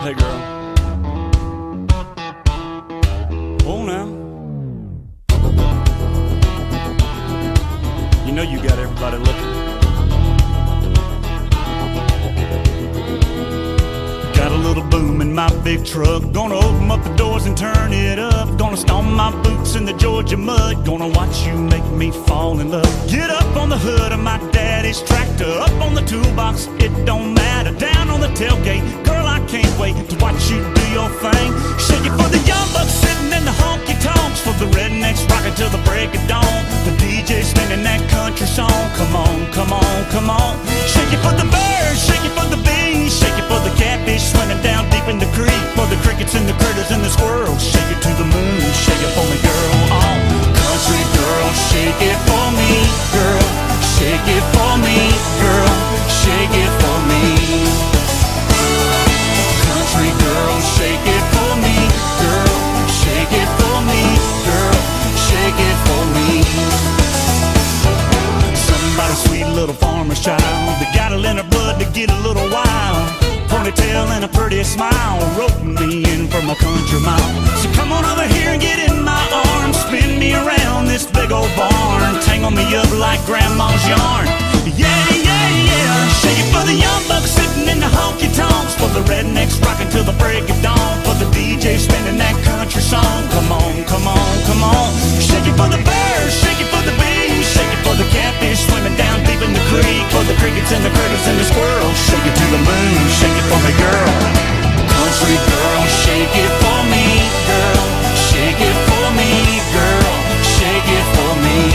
Hey, girl. Oh, now. You know you got everybody looking. Got a little boom in my big truck. Gonna open up the doors and turn it up. Gonna stomp my boots in the Georgia mud. Gonna watch you make me fall in love. Get up on the hood of my daddy's tractor. Up on the toolbox, it don't matter. Down on the tailgate, DJ that country song. Come on, come on, come on. Shake it for the birds, shake it for the bees, shake it for the catfish swimming down deep in the creek. For the crickets and the critters and the squirrels. Shake it little farmer's child They got it in her blood to get a little wild. Ponytail and a pretty smile wrote me in from a country mile. So come on over here and get in my the and the squirrels. Shake it to the moon, shake it for me, girl. Country girl, shake it for me, girl. Shake it for me, girl. Shake it for me.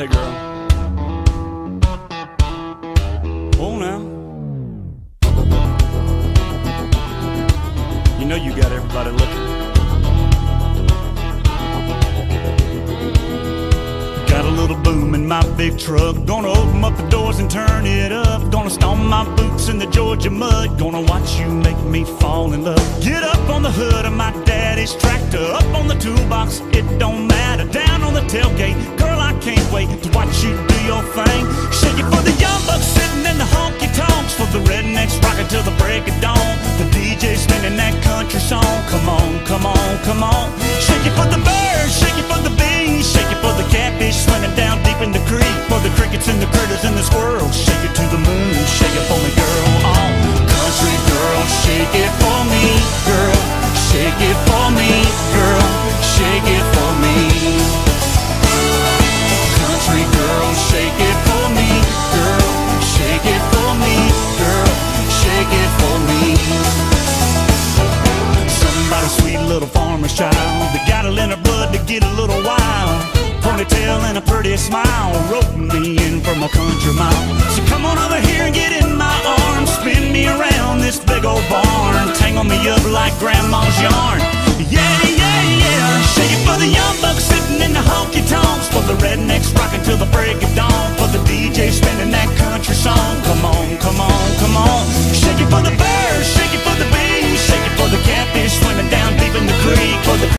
Hey, girl. Oh, now. You know you got everybody looking. Got a little boom in my big truck. Gonna open up the doors and turn it up. Gonna stomp my boots in the Georgia mud. Gonna watch you make me fall in love. Get up on the hood of my daddy's tractor. Up on the toolbox, it don't matter. Down on the tailgate, can't wait to watch you do your thing. Shake it for the young bucks sitting in the honky tonks. For the rednecks rocking till the break of dawn. The DJ spinning that country song. Come on, come on, come on. Shake it for the birds, shake it for the bees, shake it for the catfish swimming down deep in the creek. For the crickets and the critters and the squirrels. Shake it to farmer's child They got it in her blood to get a little wild. Ponytail and a pretty smile, roping me in from a country mile. So come on over here and get in my arms, spin me around this big old barn, tangle me up like grandma's yarn. Yeah, yeah, yeah. Shake it for the young bucks sitting in the honky tonks, for the rednecks rocking till the break.